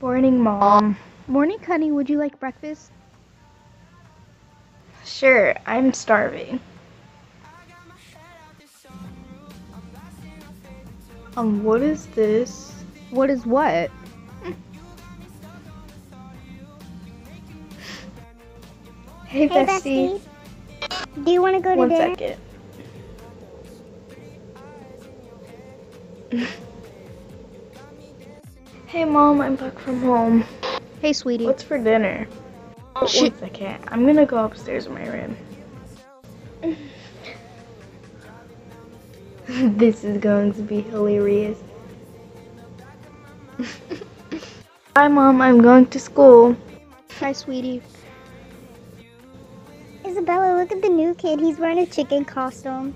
Morning, Mom. Morning, honey. Would you like breakfast? Sure, I'm starving. Um, what is this? What is what? Hey, Hey, Bestie. Bestie. Do you want to go to One dinner? second. hey, Mom, I'm back from home. Hey, sweetie. What's for dinner? Oh, Shit. one second. I'm gonna go upstairs in my room. this is going to be hilarious. Bye, Mom. I'm going to school. Hi, sweetie. Isabella, look at the new kid. He's wearing a chicken costume.